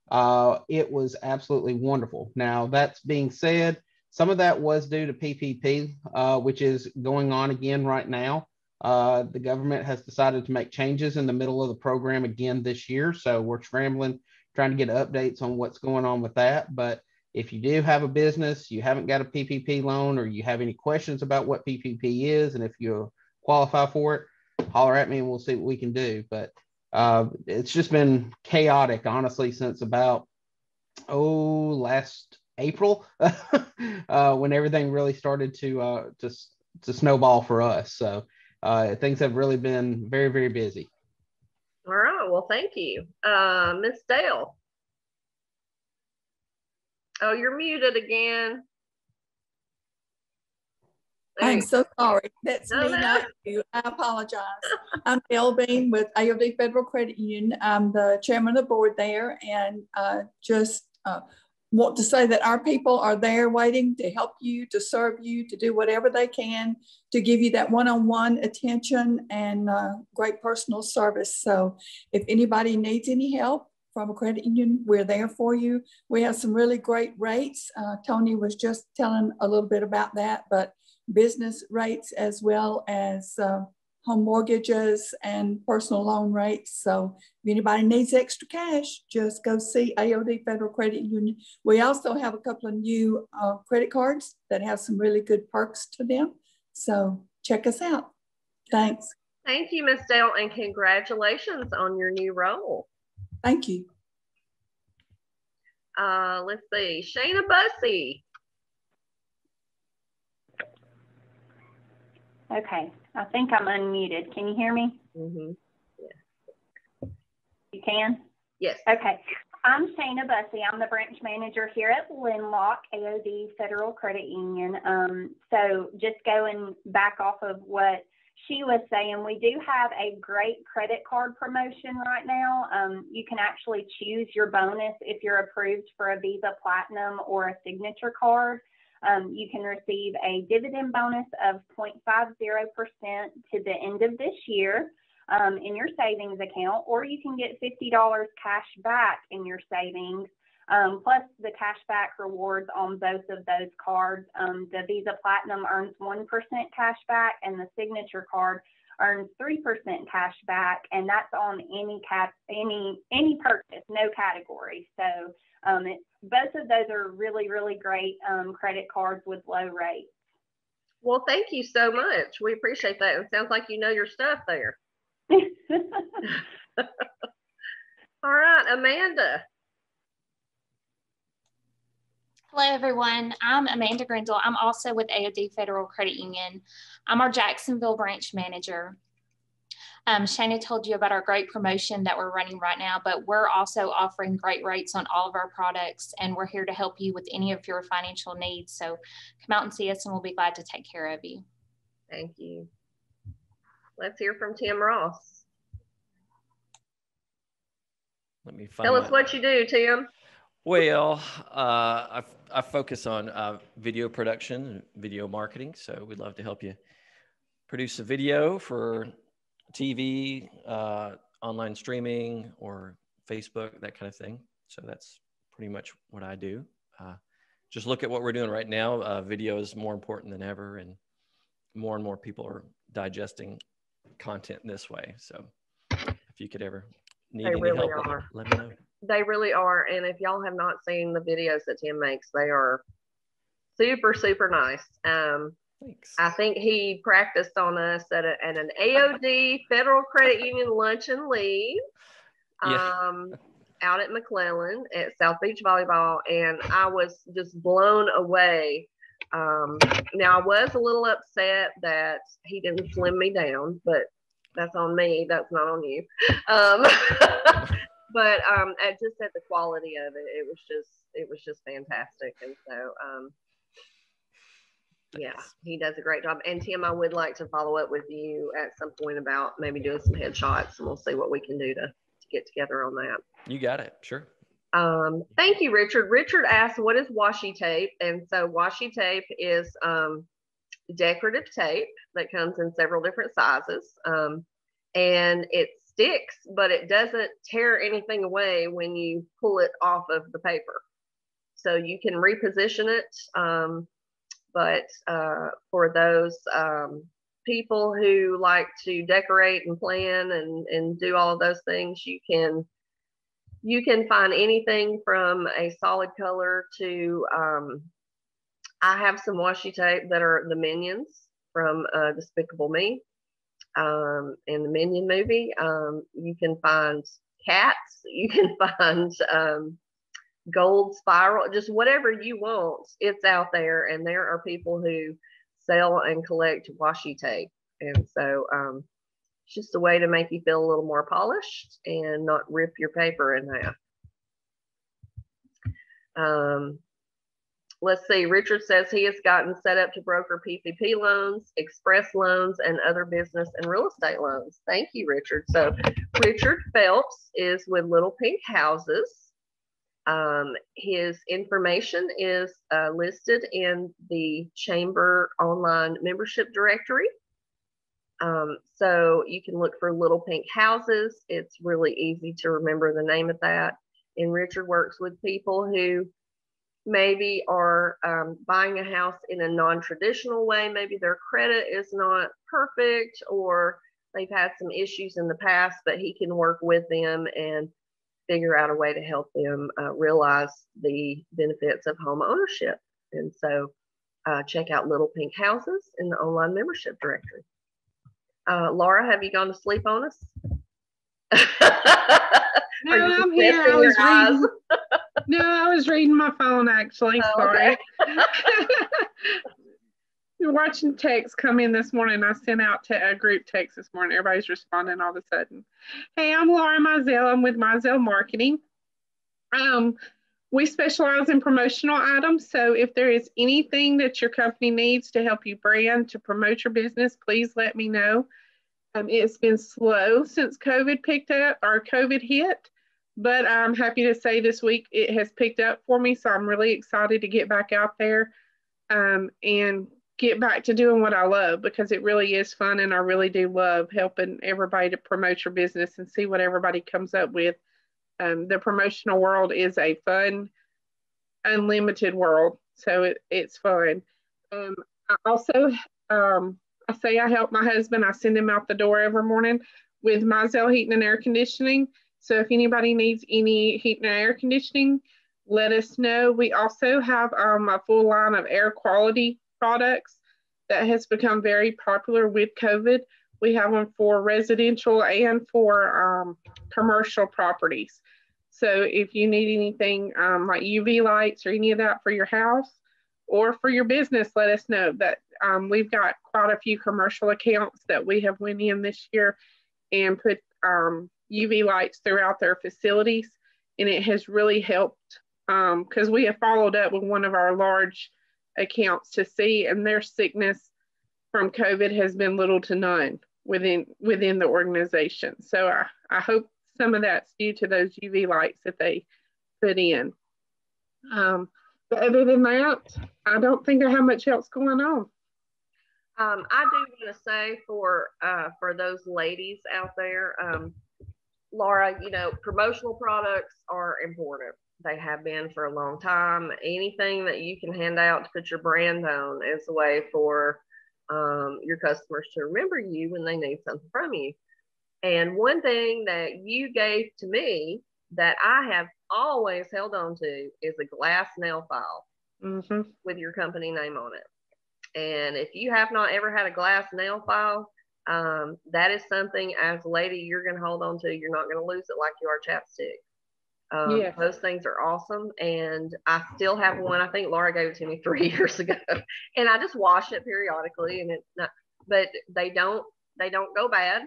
Uh, it was absolutely wonderful. Now, that's being said, some of that was due to PPP, uh, which is going on again right now. Uh, the government has decided to make changes in the middle of the program again this year. So we're scrambling, trying to get updates on what's going on with that. But if you do have a business, you haven't got a PPP loan, or you have any questions about what PPP is, and if you qualify for it, holler at me and we'll see what we can do. But uh, it's just been chaotic, honestly, since about oh last April *laughs* uh, when everything really started to uh, to to snowball for us. So uh, things have really been very very busy. All right. Well, thank you, uh, Miss Dale. Oh, you're muted again. I'm so sorry. That's no, me, no. not you. I apologize. I'm Bill Bean with AOD Federal Credit Union. I'm the chairman of the board there and uh, just uh, want to say that our people are there waiting to help you, to serve you, to do whatever they can to give you that one-on-one attention and uh, great personal service. So if anybody needs any help, from a credit union, we're there for you. We have some really great rates. Uh, Tony was just telling a little bit about that, but business rates as well as uh, home mortgages and personal loan rates. So if anybody needs extra cash, just go see AOD Federal Credit Union. We also have a couple of new uh, credit cards that have some really good perks to them. So check us out. Thanks. Thank you, Ms. Dale, and congratulations on your new role. Thank you. Uh, let's see, Shayna Bussey. Okay, I think I'm unmuted. Can you hear me? Mm-hmm. Yeah. You can? Yes. Okay. I'm Shayna Bussey. I'm the branch manager here at Lenlock AOD Federal Credit Union. Um, so just going back off of what she was saying, we do have a great credit card promotion right now. Um, you can actually choose your bonus if you're approved for a Visa Platinum or a signature card. Um, you can receive a dividend bonus of 0.50% to the end of this year um, in your savings account, or you can get $50 cash back in your savings um, plus the cash back rewards on both of those cards. Um, the Visa Platinum earns 1% cash back and the Signature card earns 3% cash back and that's on any cap any any purchase, no category. So um, it, both of those are really, really great um, credit cards with low rates. Well, thank you so much. We appreciate that. It sounds like you know your stuff there. *laughs* All right, Amanda. Hello, everyone. I'm Amanda Grindle. I'm also with AOD Federal Credit Union. I'm our Jacksonville branch manager. Um, Shana told you about our great promotion that we're running right now, but we're also offering great rates on all of our products, and we're here to help you with any of your financial needs. So come out and see us, and we'll be glad to take care of you. Thank you. Let's hear from Tim Ross. Let me find Tell us what you do, Tim. Well, uh, I, I focus on uh, video production, video marketing. So we'd love to help you produce a video for TV, uh, online streaming, or Facebook, that kind of thing. So that's pretty much what I do. Uh, just look at what we're doing right now. Uh, video is more important than ever, and more and more people are digesting content this way. So if you could ever need they any really help, are. let me know. They really are. And if y'all have not seen the videos that Tim makes, they are super, super nice. Um, Thanks. I think he practiced on us at, a, at an AOD Federal Credit Union lunch and leave Yeah. um, out at McClellan at South Beach Volleyball. And I was just blown away. Um, now, I was a little upset that he didn't slim me down, but that's on me. That's not on you. Um, *laughs* but um, at just at the quality of it, it was just it was just fantastic. And so um, yeah, he does a great job. And Tim, I would like to follow up with you at some point about maybe doing some headshots, and we'll see what we can do to, to get together on that. You got it. Sure. Um, thank you, Richard. Richard asked, "What is washi tape?" And so washi tape is um, decorative tape that comes in several different sizes, um, and it sticks, but it doesn't tear anything away when you pull it off of the paper. So you can reposition it. But uh, for those um, people who like to decorate and plan and, and do all of those things, you can you can find anything from a solid color to um, I have some washi tape that are the minions from uh, Despicable Me um, in the Minion movie. Um, you can find cats. *laughs* You can find um, gold spiral, just whatever you want. It's out there, and there are people who sell and collect washi tape, and so um, it's just a way to make you feel a little more polished and not rip your paper in half. Um, let's see, Richard says he has gotten set up to broker PPP loans, express loans, and other business and real estate loans. Thank you, Richard. So, Richard Phelps is with Little Pink Houses. Um, his information is uh, listed in the Chamber online membership directory. Um, so you can look for Little Pink Houses. It's really easy to remember the name of that. And Richard works with people who maybe are um, buying a house in a non-traditional way. Maybe their credit is not perfect or they've had some issues in the past, but he can work with them and figure out a way to help them uh, realize the benefits of home ownership. And so uh, check out Little Pink Houses in the online membership directory. Uh, Laura, have you gone to sleep on us? *laughs* no, I'm here. I was reading. *laughs* no, I was reading my phone actually. Oh, Sorry. Okay. *laughs* Watching texts come in this morning. I sent out to a group text this morning. Everybody's responding all of a sudden. Hey, I'm Laura Mizell. I'm with Mizell Marketing. Um, we specialize in promotional items. So if there is anything that your company needs to help you brand, to promote your business, please let me know. Um, it's been slow since COVID picked up or COVID hit, but I'm happy to say this week it has picked up for me. So I'm really excited to get back out there um, and get back to doing what I love because it really is fun and I really do love helping everybody to promote your business and see what everybody comes up with. Um, the promotional world is a fun, unlimited world, so it, it's fun. Um, I also, um, I say I help my husband. I send him out the door every morning with Mizell Heating and Air Conditioning. So if anybody needs any heating and air conditioning, let us know. We also have um, a full line of air quality products that has become very popular with COVID. We have them for residential and for um, commercial properties. So if you need anything um, like UV lights or any of that for your house or for your business, let us know that um, we've got quite a few commercial accounts that we have went in this year and put UV um, lights throughout their facilities. And it has really helped because um, we have followed up with one of our large accounts to see, and their sickness from COVID has been little to none within within the organization. So I, I hope some of that's due to those UV lights that they put in. Um, but other than that, I don't think I have much else going on. Um, I do want to say for uh, for those ladies out there, um, Laura, you know, promotional products are important. They have been for a long time. Anything that you can hand out to put your brand on is a way for um, your customers to remember you when they need something from you. And one thing that you gave to me that I have always held on to is a glass nail file mm-hmm. with your company name on it. And if you have not ever had a glass nail file, um, that is something as a lady you're going to hold on to. You're not going to lose it like you are chapstick. Um, yeah. Those things are awesome. And I still have one. I think Laura gave it to me *laughs* three years ago. *laughs* and I just wash it periodically and it's not, but they don't, they don't go bad.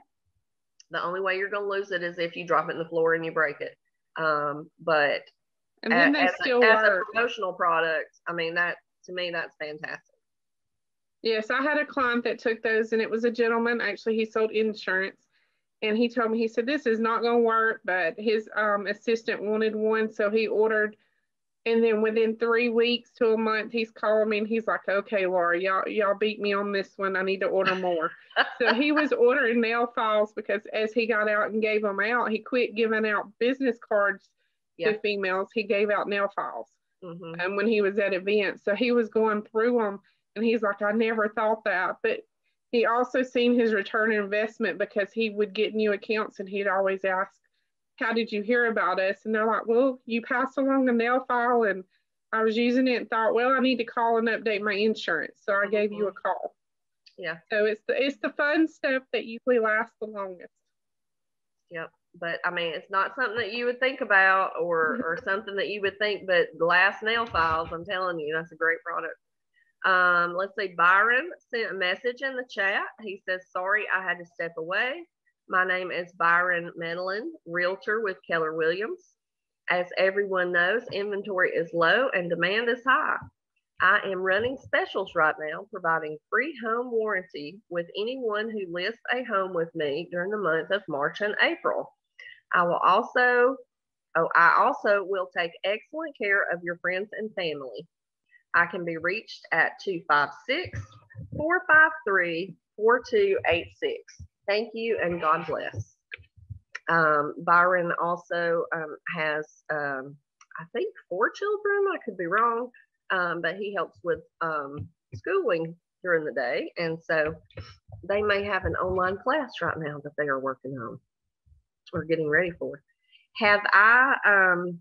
The only way you're going to lose it is if you drop it in the floor and you break it. Um, but and then as, still a, as a promotional product, I mean, that to me, that's fantastic. Yes, I had a client that took those and it was a gentleman. Actually, he sold insurance and he told me, he said, this is not going to work, but his um, assistant wanted one. So he ordered. And then within three weeks to a month, he's calling me and he's like, okay, Laura, y'all, y'all beat me on this one. I need to order more. *laughs* so he was ordering nail files because as he got out and gave them out, he quit giving out business cards yeah. to females. He gave out nail files. Mm-hmm. And when he was at events, so he was going through them and he's like, I never thought that. But he also seen his return investment because he would get new accounts and he'd always ask, How did you hear about us? And they're like, Well, you passed along a nail file and I was using it and thought, Well, I need to call and update my insurance. So I gave you a mm-hmm. call. Yeah. So it's the it's the fun stuff that usually lasts the longest. Yep. But I mean, it's not something that you would think about or or something that you would think, but glass nail files, I'm telling you, that's a great product. Um, let's see, Byron sent a message in the chat. He says, sorry, I had to step away. My name is Byron Medlin, realtor with Keller Williams. As everyone knows, inventory is low and demand is high. I am running specials right now, providing free home warranty with anyone who lists a home with me during the month of March and April. I will also, oh, I also will take excellent care of your friends and family. I can be reached at 256 453 4286. Thank you and God bless. Um, Byron also um, has, um, I think, four children. I could be wrong, um, but he helps with um, schooling during the day. And so they may have an online class right now that they are working on or getting ready for. Have I, um,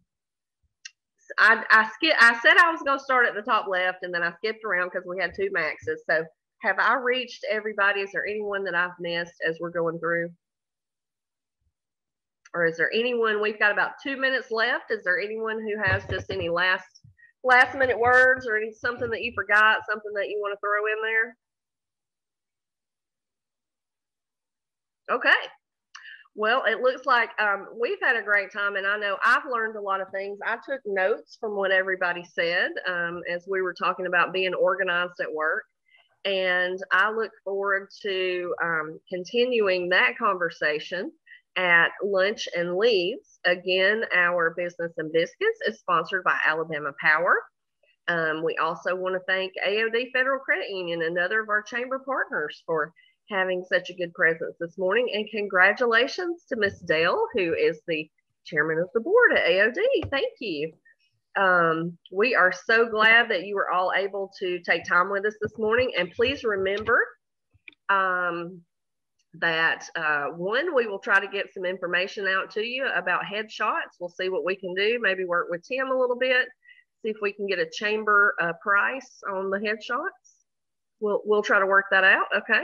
I, I skip, I said I was going to start at the top left and then I skipped around because we had two maxes. So have I reached everybody? Is there anyone that I've missed as we're going through? Or is there anyone, we've got about two minutes left. Is there anyone who has just any last last minute words or any, something that you forgot, something that you want to throw in there? Okay. Well, it looks like um, we've had a great time, and I know I've learned a lot of things. I took notes from what everybody said um, as we were talking about being organized at work. And I look forward to um, continuing that conversation at Lunch and Leaves. Again, our Business and Biscuits is sponsored by Alabama Power. Um, we also want to thank AOD Federal Credit Union, another of our chamber partners, for having such a good presence this morning. And congratulations to Miss Dale, who is the chairman of the board at AOD. Thank you. Um, we are so glad that you were all able to take time with us this morning. And please remember um, that uh, one, we will try to get some information out to you about headshots. We'll see what we can do, maybe work with Tim a little bit, see if we can get a chamber uh, price on the headshots. We'll, we'll try to work that out. Okay.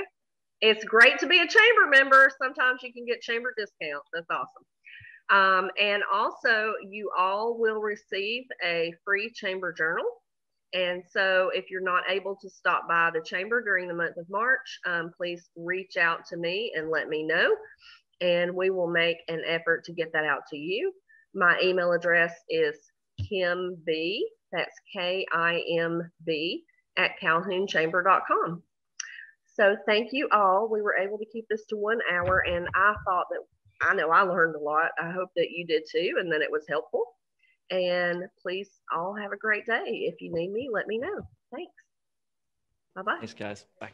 It's great to be a chamber member. Sometimes you can get chamber discounts. That's awesome. Um, and also, you all will receive a free chamber journal. And so, if you're not able to stop by the chamber during the month of March, um, please reach out to me and let me know. And we will make an effort to get that out to you. My email address is Kim B, that's K I M B, at calhounchamber.com. So, thank you all. We were able to keep this to one hour, and I thought that I know I learned a lot. I hope that you did too, and that it was helpful. And please all have a great day. If you need me, let me know. Thanks. Bye bye. Thanks, guys. Bye.